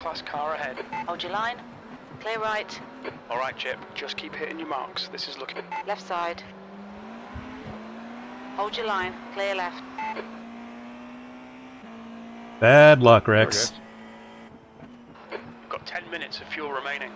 Class car ahead. Hold your line. Clear right. All right, Chip. Just keep hitting your marks. This is looking... Left side. Hold your line. Clear left. Bad luck, Rex. Got 10 minutes of fuel remaining.